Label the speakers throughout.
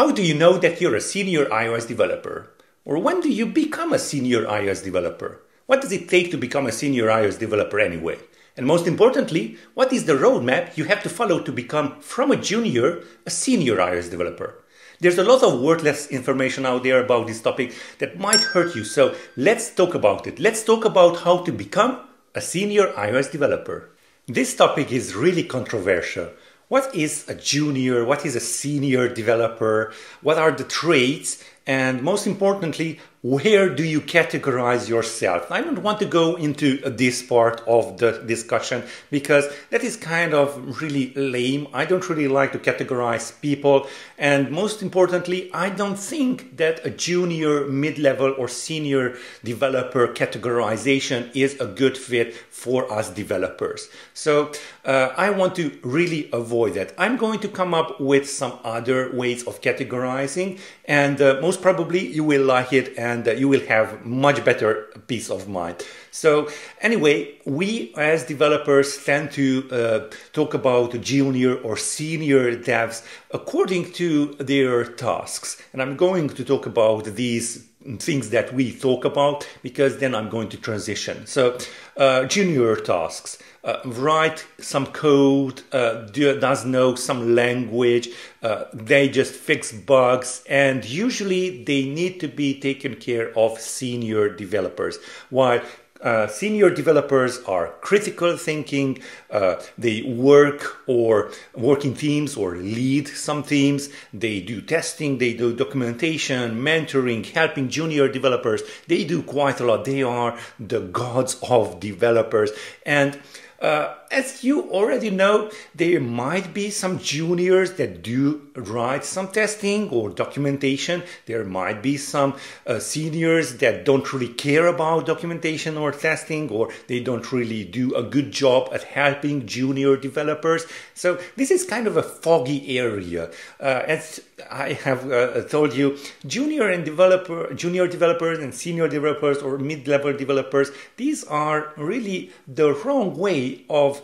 Speaker 1: How do you know that you're a senior iOS developer? Or when do you become a senior iOS developer? What does it take to become a senior iOS developer anyway? And most importantly, what is the roadmap you have to follow to become from a junior a senior iOS developer? There's a lot of worthless information out there about this topic that might hurt you, so let's talk about it. Let's talk about how to become a senior iOS developer. This topic is really controversial. What is a junior? What is a senior developer? What are the traits? And most importantly, where do you categorize yourself? I don't want to go into this part of the discussion because that is kind of really lame. I don't really like to categorize people. And most importantly, I don't think that a junior, mid level, or senior developer categorization is a good fit for us developers. So uh, I want to really avoid that. I'm going to come up with some other ways of categorizing, and uh, most probably you will like it. And and you will have much better peace of mind. So anyway, we as developers tend to uh, talk about junior or senior devs according to their tasks. And I'm going to talk about these things that we talk about because then I'm going to transition. So uh, junior tasks uh, write some code, uh, do, does know some language, uh, they just fix bugs, and usually they need to be taken care of senior developers. While uh, senior developers are critical thinking. Uh, they work or work in teams or lead some teams. They do testing. They do documentation, mentoring, helping junior developers. They do quite a lot. They are the gods of developers. And uh, as you already know, there might be some juniors that do write some testing or documentation. There might be some uh, seniors that don't really care about documentation or testing, or they don't really do a good job at helping junior developers. So this is kind of a foggy area. Uh, as I have uh, told you, junior and developer, junior developers and senior developers or mid-level developers, these are really the wrong way of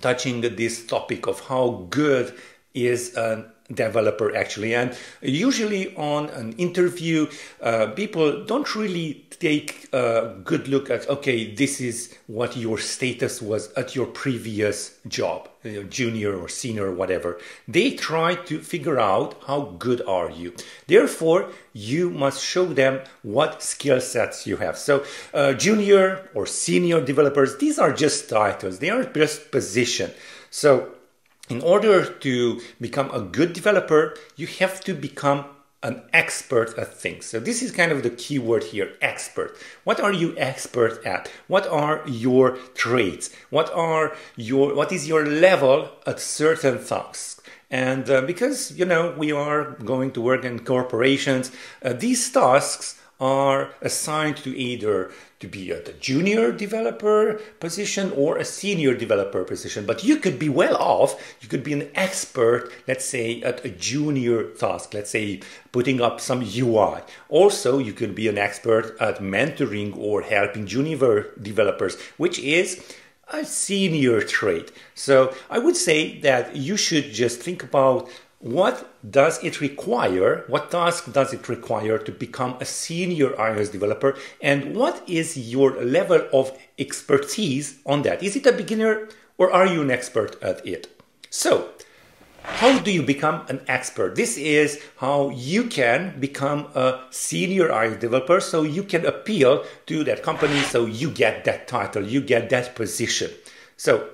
Speaker 1: touching this topic of how good is an developer actually. And usually on an interview uh, people don't really take a good look at okay this is what your status was at your previous job junior or senior or whatever. They try to figure out how good are you. Therefore you must show them what skill sets you have. So uh, junior or senior developers these are just titles. They are just position. So in order to become a good developer, you have to become an expert at things. So this is kind of the key word here, expert. What are you expert at? What are your traits? What are your what is your level at certain tasks? And uh, because you know we are going to work in corporations, uh, these tasks are assigned to either to be a junior developer position or a senior developer position. But you could be well off. You could be an expert, let's say, at a junior task, let's say putting up some UI. Also, you could be an expert at mentoring or helping junior developers, which is a senior trait. So I would say that you should just think about what does it require? What task does it require to become a senior iOS developer? And what is your level of expertise on that? Is it a beginner or are you an expert at it? So, how do you become an expert? This is how you can become a senior iOS developer so you can appeal to that company so you get that title, you get that position. So,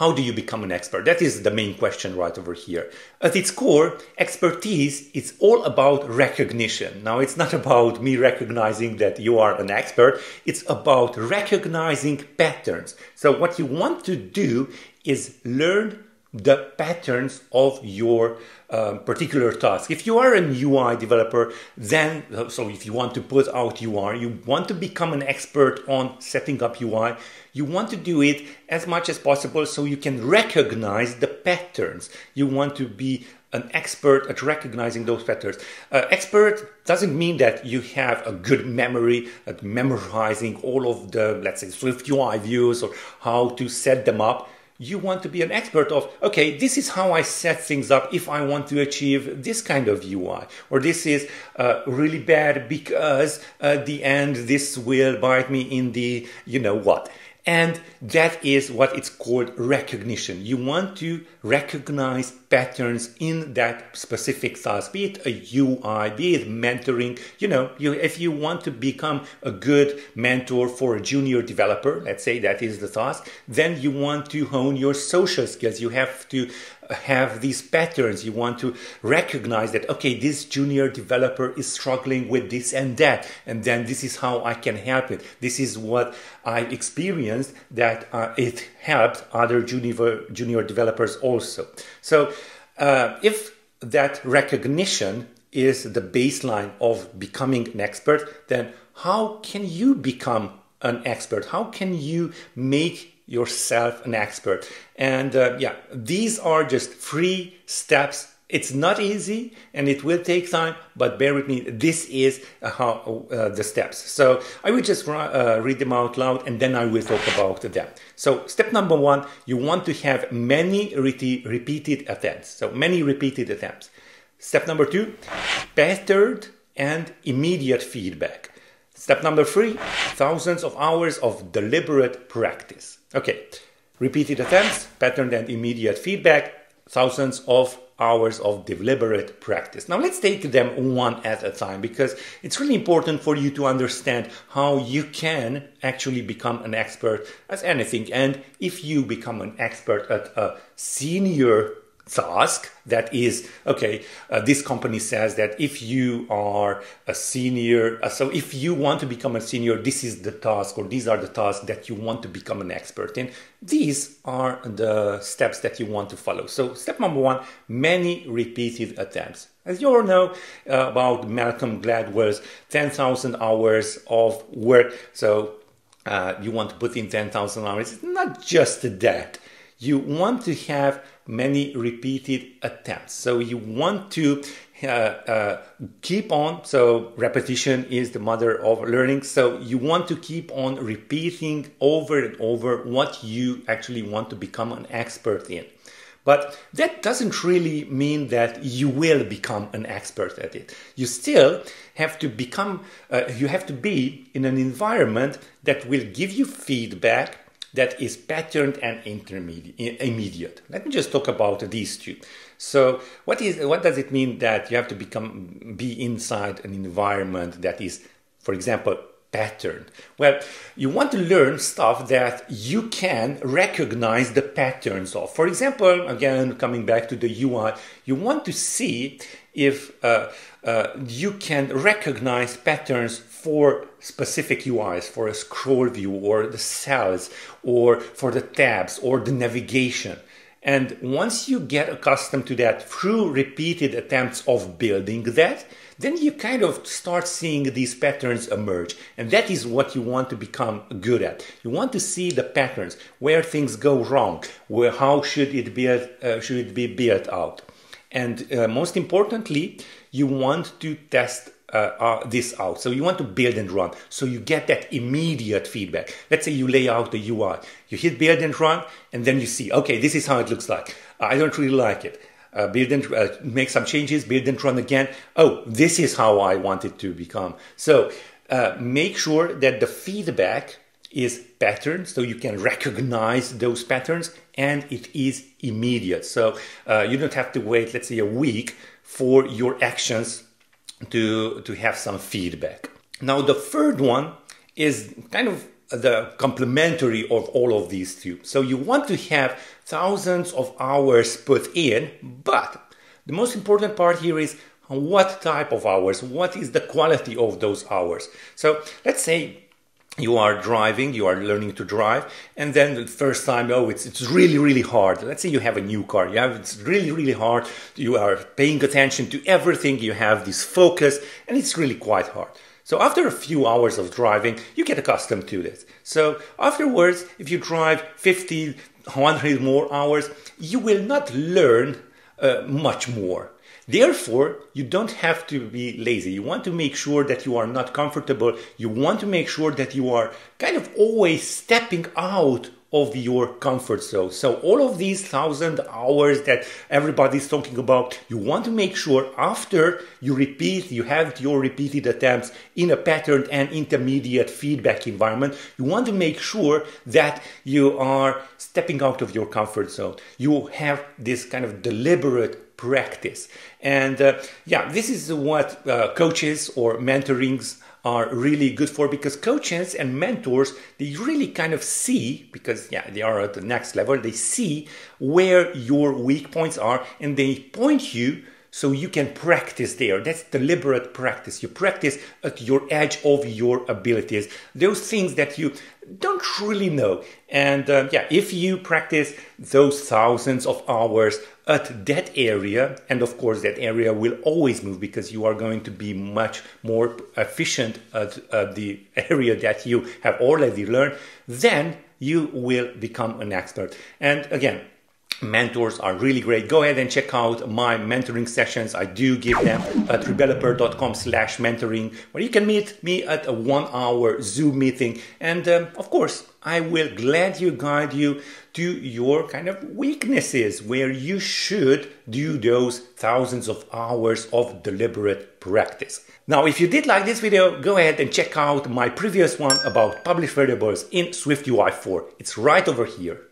Speaker 1: how do you become an expert? That is the main question right over here. At its core, expertise is all about recognition. Now, it's not about me recognizing that you are an expert, it's about recognizing patterns. So, what you want to do is learn the patterns of your um, particular task. If you are an UI developer, then, so if you want to put out UI, you want to become an expert on setting up UI, you want to do it as much as possible so you can recognize the patterns. You want to be an expert at recognizing those patterns. Uh, expert doesn't mean that you have a good memory at memorizing all of the, let's say, Swift UI views or how to set them up you want to be an expert of, okay, this is how I set things up if I want to achieve this kind of UI. Or this is uh, really bad because at the end this will bite me in the, you know what. And that is what it's called recognition. You want to recognize patterns in that specific task, be it a UI, be it mentoring. You know, you, if you want to become a good mentor for a junior developer, let's say that is the task, then you want to hone your social skills. You have to have these patterns. You want to recognize that, okay, this junior developer is struggling with this and that. And then this is how I can help it. This is what I experienced that uh, it helped other junior, junior developers also. So uh, if that recognition is the baseline of becoming an expert, then how can you become an expert? How can you make yourself an expert. And uh, yeah, these are just three steps. It's not easy and it will take time, but bear with me. This is how uh, the steps. So I will just uh, read them out loud and then I will talk about them. So step number one, you want to have many re- repeated attempts. So many repeated attempts. Step number two, patterned and immediate feedback. Step number three, thousands of hours of deliberate practice. Okay, repeated attempts, patterned and immediate feedback, thousands of hours of deliberate practice. Now let's take them one at a time because it's really important for you to understand how you can actually become an expert at anything. And if you become an expert at a senior task that is okay uh, this company says that if you are a senior uh, so if you want to become a senior this is the task or these are the tasks that you want to become an expert in. These are the steps that you want to follow. So step number one many repeated attempts. As you all know uh, about malcolm gladwell's 10000 hours of work. So uh, you want to put in 10000 hours. It's not just that. You want to have many repeated attempts. So you want to uh, uh, keep on. So repetition is the mother of learning. So you want to keep on repeating over and over what you actually want to become an expert in. But that doesn't really mean that you will become an expert at it. You still have to become, uh, you have to be in an environment that will give you feedback that is patterned and intermediate, immediate. Let me just talk about these two. So, what is what does it mean that you have to become be inside an environment that is, for example, patterned? Well, you want to learn stuff that you can recognize the patterns of. For example, again, coming back to the UI, you want to see if uh, uh, you can recognize patterns for specific UIs, for a scroll view or the cells or for the tabs or the navigation. And once you get accustomed to that through repeated attempts of building that, then you kind of start seeing these patterns emerge. And that is what you want to become good at. You want to see the patterns, where things go wrong, where how should it be, uh, should it be built out. And uh, most importantly, you want to test uh, uh, this out. So you want to build and run. So you get that immediate feedback. Let's say you lay out the UI, you hit build and run, and then you see, okay, this is how it looks like. I don't really like it. Uh, build and uh, make some changes, build and run again. Oh, this is how I want it to become. So uh, make sure that the feedback is patterned so you can recognize those patterns and it is immediate. So uh, you don't have to wait, let's say, a week for your actions to, to have some feedback. Now, the third one is kind of the complementary of all of these two. So you want to have thousands of hours put in, but the most important part here is what type of hours, what is the quality of those hours. So let's say you are driving, you are learning to drive, and then the first time, oh, it's, it's really, really hard. Let's say you have a new car, you have, it's really, really hard. You are paying attention to everything, you have this focus, and it's really quite hard. So after a few hours of driving, you get accustomed to this. So afterwards, if you drive 50, 100 more hours, you will not learn uh, much more. Therefore, you don't have to be lazy. You want to make sure that you are not comfortable. You want to make sure that you are kind of always stepping out of your comfort zone. So all of these thousand hours that everybody's talking about, you want to make sure after you repeat, you have your repeated attempts in a patterned and intermediate feedback environment, you want to make sure that you are stepping out of your comfort zone. You have this kind of deliberate practice. And uh, yeah, this is what uh, coaches or mentorings are really good for because coaches and mentors they really kind of see because yeah they are at the next level they see where your weak points are and they point you so you can practice there. That's deliberate practice. You practice at your edge of your abilities. Those things that you don't really know. And uh, yeah, if you practice those thousands of hours at that area, and of course that area will always move because you are going to be much more efficient at, at the area that you have already learned, then you will become an expert. And again, mentors are really great. Go ahead and check out my mentoring sessions. I do give them at rebeloper.com slash mentoring where you can meet me at a one hour Zoom meeting. And um, of course, I will gladly guide you to your kind of weaknesses where you should do those thousands of hours of deliberate practice. Now, if you did like this video, go ahead and check out my previous one about published variables in SwiftUI 4. It's right over here.